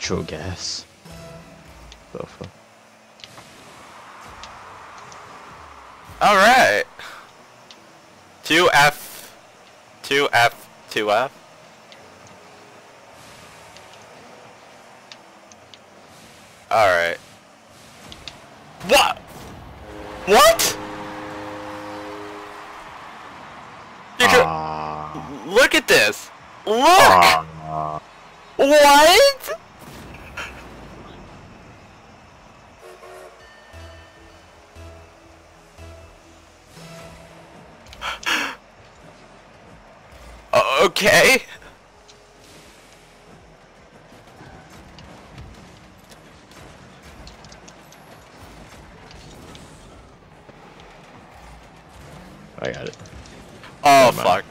natural gas. The fuck? Alright. 2F. 2F. 2F. Alright. What? What? You could- Ah. look at this. Look! Ah. What? Okay. I got it. Oh fuck.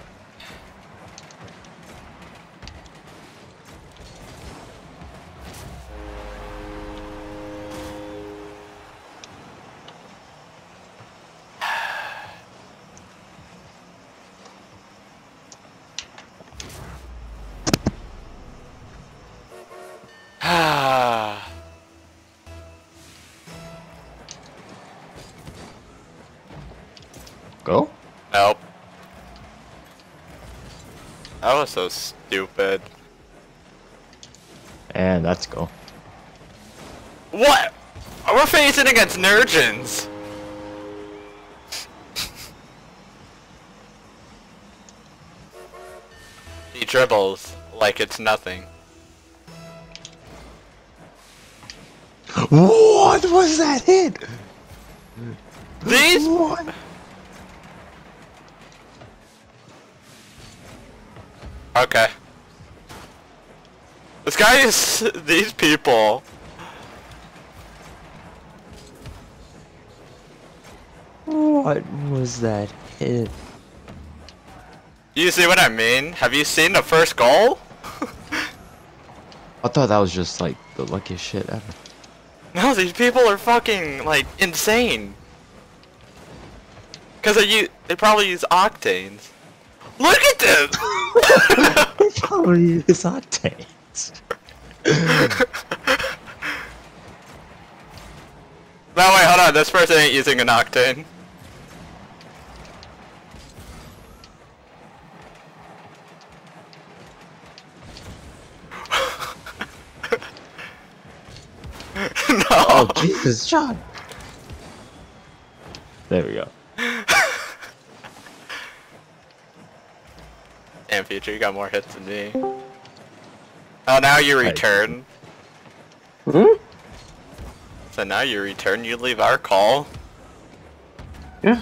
Was so stupid. And let's go. What? We're facing against Nurgens. he dribbles like it's nothing. What was that hit? These What? Okay. This guy is these people. What was that hit? You see what I mean? Have you seen the first goal? I thought that was just like the luckiest shit ever. No, these people are fucking like insane. Cause they use, they probably use octanes. Look at this. Probably is octanes. No, wait, hold on. This person ain't using an octane. no. Oh Jesus, John. There we go. Damn, future, you got more hits than me. Oh, now you return. Hmm? So now you return. You leave our call. Yeah.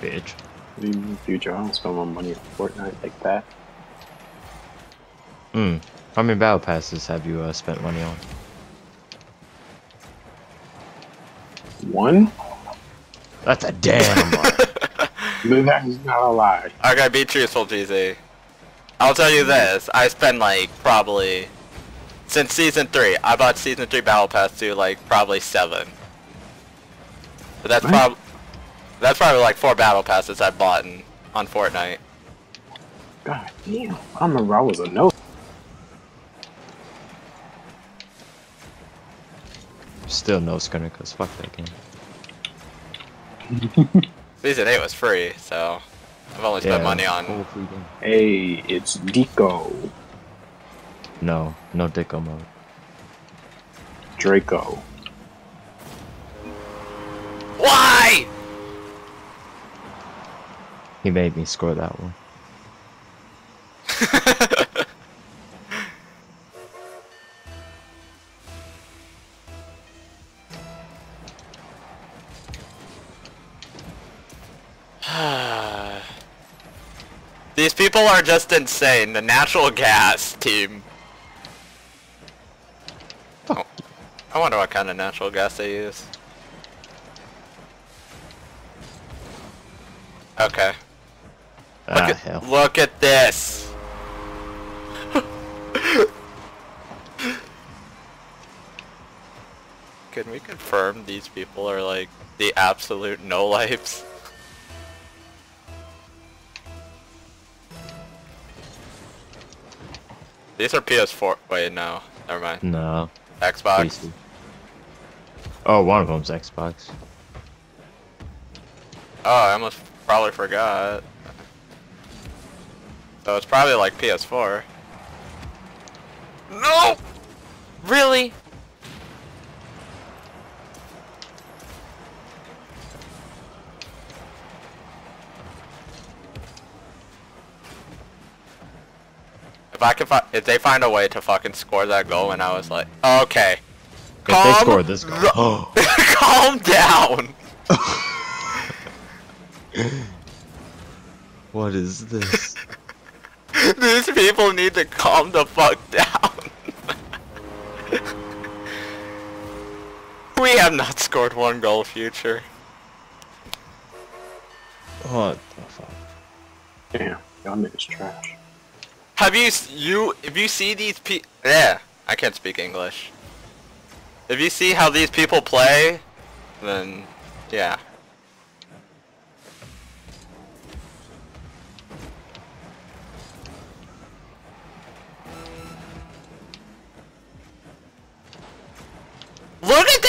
Bitch. In the future, I don't spend my money on Fortnite like that. Hmm. How many battle passes have you uh, spent money on? One? That's a damn lot. That is not a lie. Okay, be truthful, GZ. I'll tell you this, I spent like probably since season three. I bought season three battle pass to like probably seven. But that's Right. prob that's probably like four battle passes I bought in, on Fortnite. God damn. I remember I was a no. Still no scunner cause fuck that game. Season eight was free, so I've only spent money on. full. Hey, it's Deco. No, no Dicko mode. Draco. Why? He made me score that one. people are just insane. The natural gas team. Oh, I wonder what kind of natural gas they use. Okay. Look, Ah at, hell. look at this. Can we confirm these people are like the absolute no These are PS4. Wait, no. Never mind. No. Xbox. PC. Oh, one of them's Xbox. Oh, I almost probably forgot. So it's probably like PS4. No! Really? I could, fi if they find a way to fucking score that goal, and I was like, okay, If they Calm score this goal. Oh. calm down. what is this? These people need to calm the fuck down. we have not scored one goal, future. What the fuck? Damn, y'all niggas trash. Have you you if you see these pe yeah I can't speak English. If you see how these people play, then yeah. Look at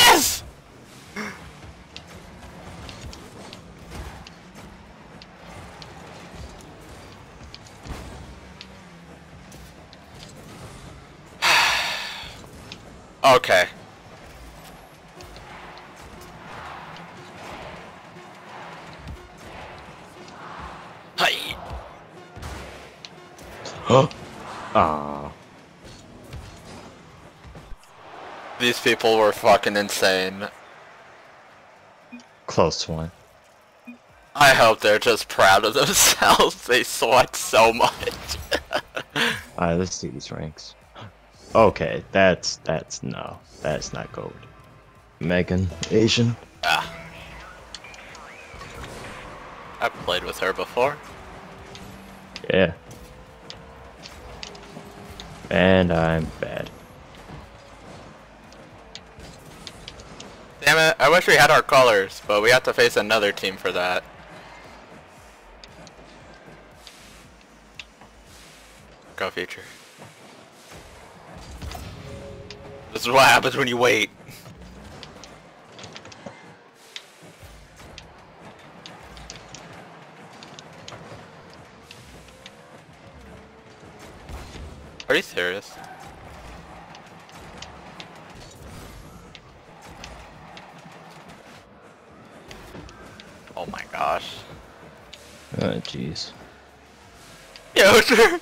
Okay. Hi. Huh? Ah. These people were fucking insane. Close one. I hope they're just proud of themselves. They sweat so much. Alright, let's see these ranks. Okay, that's that's no. That's not gold. Megan, Asian. ah. I've played with her before. Yeah. And I'm bad. Damn it, I wish we had our colors, but we have to face another team for that. Go future. This is what happens when you wait. Are you serious? Oh my gosh. Oh jeez. Yo, sure.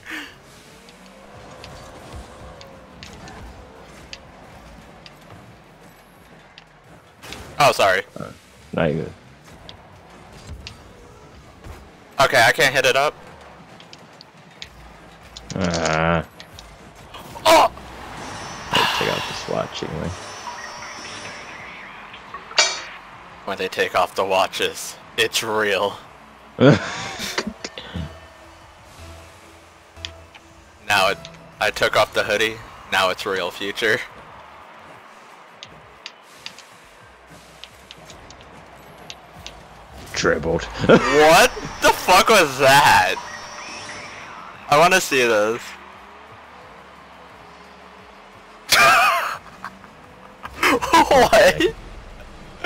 Oh, sorry. Not good. Okay, I can't hit it up. Ah. Oh! Take out this watch anyway. When they take off the watches, it's real. Now it, I took off the hoodie. Now it's real future. Dribbled. what the fuck was that? I want to see this. what?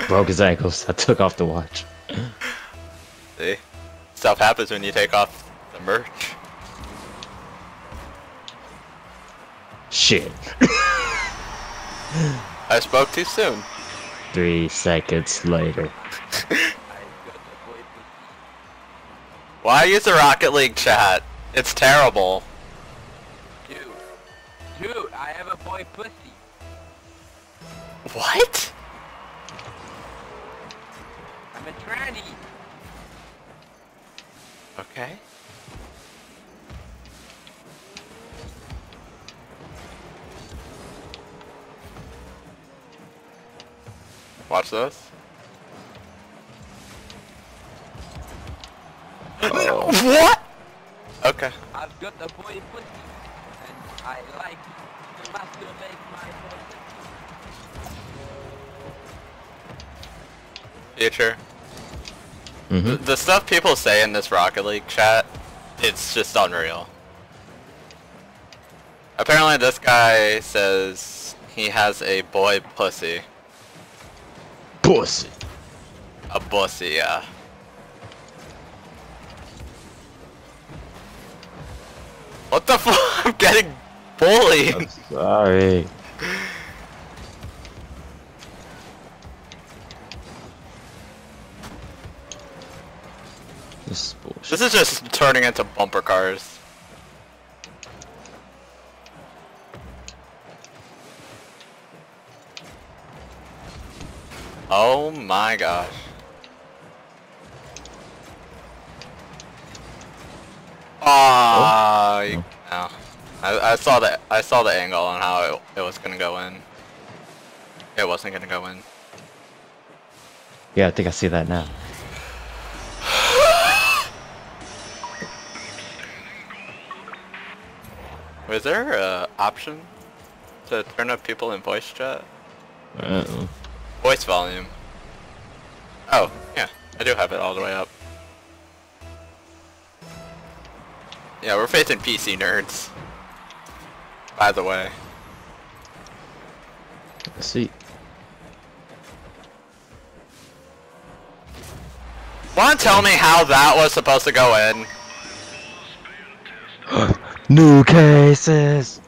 Broke his ankles. I took off the watch. See? Stuff happens when you take off the merch. Shit. I spoke too soon. Three seconds later. Why use the Rocket League chat? It's terrible. Dude, dude, I have a boy pussy. What? I'm a tranny. Okay. Watch this. Got a boy pussy, and I like to masturbate my boy pussy. Future. hmm The stuff people say in this Rocket League chat, it's just unreal. Apparently this guy says he has a boy pussy. Pussy. A pussy, yeah. What the fuck? I'm getting bullied. I'm sorry. This is bullshit. This is just turning into bumper cars. Oh my gosh. Ah, you- no. I, I saw the I saw the angle on how it, it was gonna go in. It wasn't gonna go in. Yeah, I think I see that now. Was there a option to turn up people in voice chat? Voice volume. Oh, yeah, I do have it all the way up. Yeah, we're facing PC nerds. By the way. Let's see. Wanna tell me how that was supposed to go in? New cases.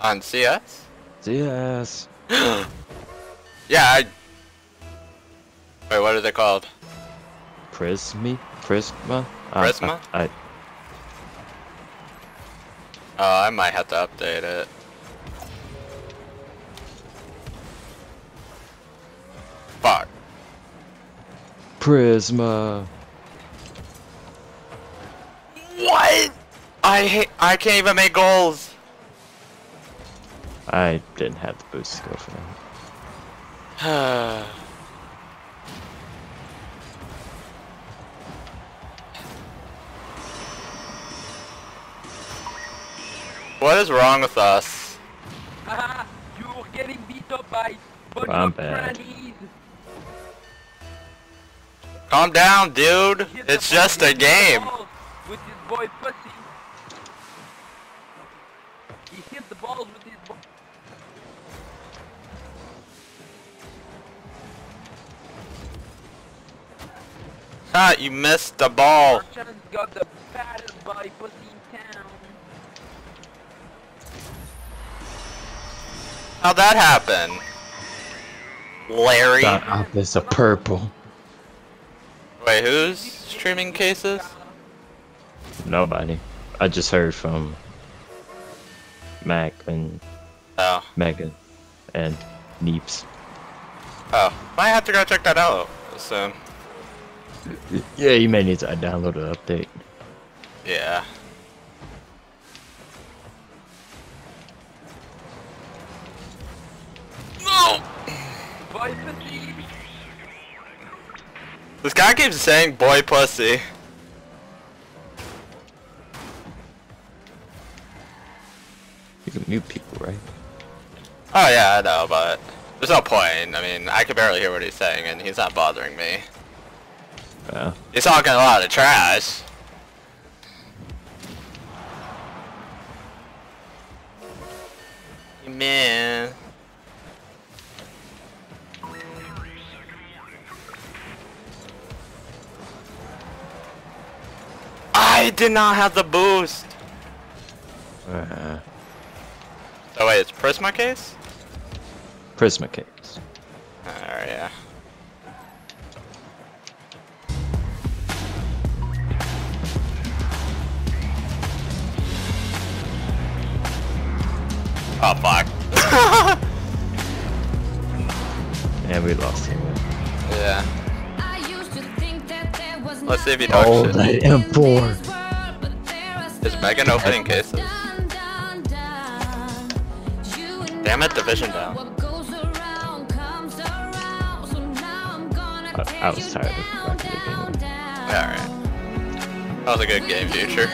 On CS? CS. yeah, I... Wait, what are they called? Prismy? Prisma? Uh, Prisma? I, I, Oh, I might have to update it. Fuck. Prisma. What? I hate- I can't even make goals. I didn't have the boost to go for that. what is wrong with us? Haha, you're getting beat up by bunch I'm of bad. trannies. Calm down, dude. He hit the It's just a game. With his boy pussy. He hit the balls with his boy. Ah, you missed the ball. Marchand's got the fattest boy pussy How'd that happen? Larry. Got office of purple. Wait, who's streaming cases? Nobody. I just heard from Mac and Oh. Megan and Neeps. Oh. Might have to go check that out soon. Yeah, you may need to download the update. Yeah. This guy keeps saying boy pussy. You can mute people, right? Oh yeah, I know, but there's no point. I mean, I can barely hear what he's saying, and he's not bothering me. Yeah. He's talking a lot of trash. Man. I did not have the boost. Uh, Oh wait, it's Prisma case? Prisma case. Alright, yeah. Oh fuck. And we lost him. yeah. Let's Let's see if he Oh, talks that shit. M4. Is Megan opening cases? Damn it, division down. I, I was tired of the game. Alright. That was a good game, future.